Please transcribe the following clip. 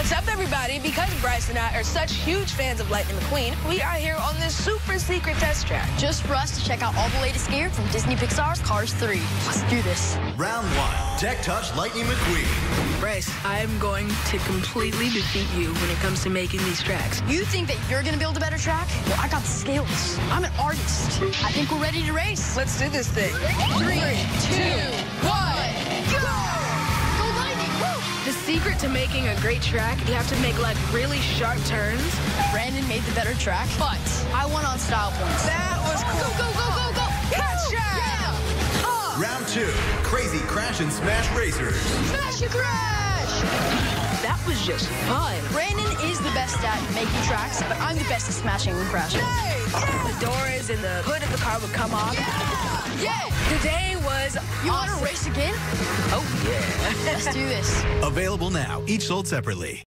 What's up, everybody? Because Bryce and I are such huge fans of Lightning McQueen, we are here on this super secret test track. Just for us to check out all the latest gear from Disney Pixar's Cars 3. Let's do this. Round one, Tech Touch Lightning McQueen. Bryce, I am going to completely defeat you when it comes to making these tracks. You think that you're going to build a better track? Well, I got the skills. I'm an artist. I think we're ready to race. Let's do this thing. Three, secret to making a great track, you have to make like really sharp turns. Brandon made the better track, but I won on style points. That was Go, cool. go, go, go, go! Gotcha! Yeah! Uh, Round two, Crazy Crash and Smash Racers. smash and crash! That was just fun. Brandon is the best at making tracks, but I'm the best at smashing and crashing. The doors and the hood of the car would come off. Yeah! The day was You awesome. want to race again? Oh, yeah. Let's do this. Available now, each sold separately.